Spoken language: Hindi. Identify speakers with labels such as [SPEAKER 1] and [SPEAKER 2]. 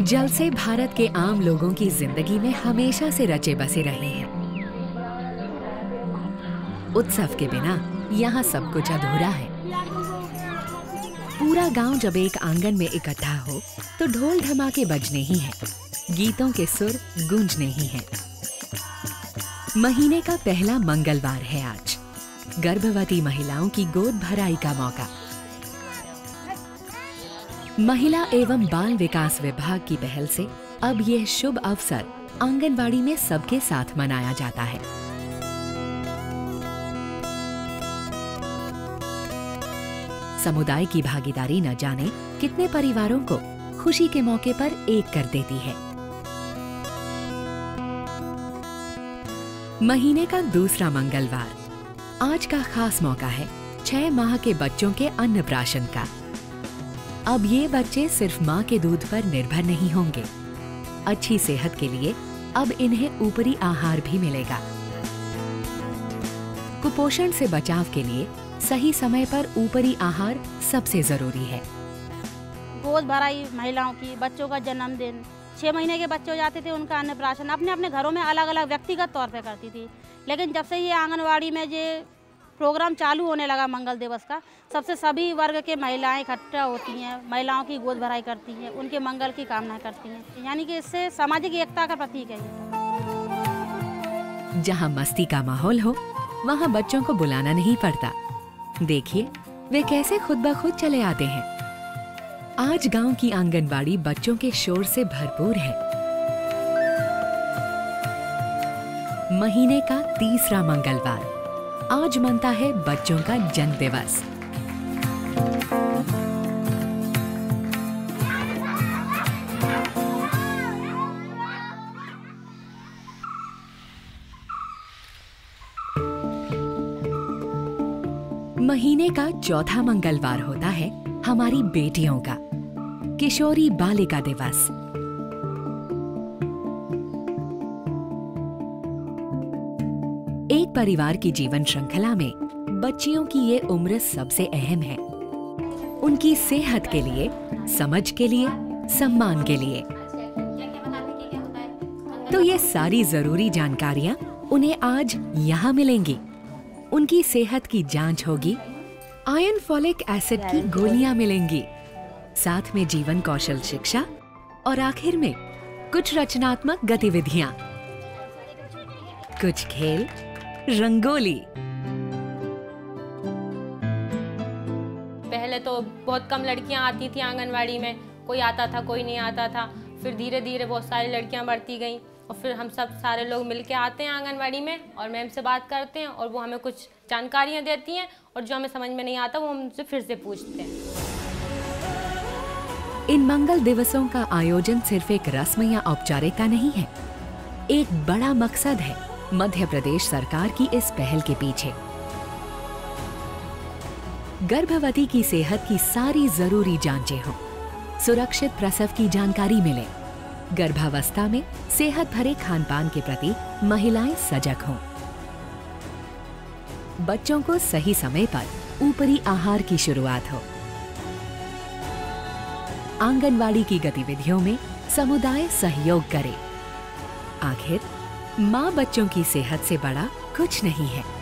[SPEAKER 1] जल से भारत के आम लोगों की ज़िंदगी में हमेशा से रचे बसे रहे हैं। उत्सव के बिना यहाँ सब कुछ अधूरा है। पूरा गाँव जब एक आँगन में इकट्ठा हो तो ढोल धमाके बजने ही हैं, गीतों के सुर गूंजने ही हैं। महीने का पहला मंगलवार है आज। गर्भवती महिलाओं की गोद भराई का मौका। महिला एवं बाल विकास विभाग की पहल से अब यह शुभ अवसर आंगनबाड़ी में सबके साथ मनाया जाता है। समुदाय की भागीदारी न जाने कितने परिवारों को खुशी के मौके पर एक कर देती है। महीने का दूसरा मंगलवार। आज का खास मौका है छह माह के बच्चों के अन्नप्राशन का। अब ये बच्चे सिर्फ़ माँ के दूध पर निर्भर नहीं होंगे। अच्छी सेहत के लिए अब इन्हें ऊपरी आहार भी मिलेगा। कुपोषण से बचाव के लिए सही समय पर ऊपरी आहार सबसे ज़रूरी है।
[SPEAKER 2] गोद भराई महिलाओं की, बच्चों का जन्मदिन। छः महीने के बच्चे जाते थे, उनका अन्नप्राशन। अपने अपने घरों में अलग अलग व्यक्तिगत तौर पर करती थी। लेकिन जब से ये आंगनवाड़ी में ये प्रोग्राम चालू होने लगा मंगल दिवस का। सबसे सभी वर्ग के महिलाएँ इकट्ठा होती हैं, महिलाओं की गोद भराई करती हैं, उनके मंगल की कामना करती हैं। यानी कि इससे सामाजिक एकता का प्रतीक है
[SPEAKER 1] जहाँ मस्ती का माहौल हो, वहाँ बच्चों को बुलाना नहीं पड़ता। देखिए, वे कैसे खुद ब खुद चले आते हैं। आज गाँव की आंगनबाड़ी बच्चों के शोर से भरपूर है। महीने का तीसरा मंगलवार। आज मनता है बच्चों का जन्म दिवस महीने का चौथा मंगलवार होता है हमारी बेटियों का, किशोरी बालिका दिवस। एक परिवार की जीवन श्रृंखला में बच्चियों की ये उम्र सबसे अहम है। उनकी सेहत के लिए, समझ के लिए, सम्मान के लिए। तो ये सारी ज़रूरी जानकारियाँ उन्हें आज यहाँ मिलेंगी। उनकी सेहत की जाँच होगी, आयन फॉलिक एसिड की गोलियाँ मिलेंगी। साथ में जीवन कौशल शिक्षा और आखिर में कुछ रचनात्मक गतिविधियाँ। कुछ खेल रंगोली।
[SPEAKER 3] पहले तो बहुत कम लड़कियाँ आती थी आंगनवाड़ी में। कोई आता था कोई नहीं आता था। फिर धीरे धीरे बहुत सारी लड़कियाँ बढ़ती गईं और फिर हम सब सारे लोग मिलके आते हैं आंगनवाड़ी में और मैम से बात करते हैं और वो हमें कुछ जानकारियाँ देती हैं और जो हमें समझ में नहीं आता वो हम उनसे फिर से पूछते हैं।
[SPEAKER 1] इन मंगल दिवसों का आयोजन सिर्फ़ एक रस्म या औपचारिकता नहीं है एक बड़ा मकसद है। मध्य प्रदेश सरकार की इस पहल के पीछे। गर्भवती की सेहत की सारी ज़रूरी जांचें हों। सुरक्षित प्रसव की जानकारी मिले। गर्भावस्था में सेहत भरे खान पान के प्रति महिलाएँ सजग हों। बच्चों को सही समय पर ऊपरी आहार की शुरुआत हो। आंगनवाड़ी की गतिविधियों में समुदाय सहयोग करे। आखिर माँ बच्चों की सेहत से बड़ा कुछ नहीं है।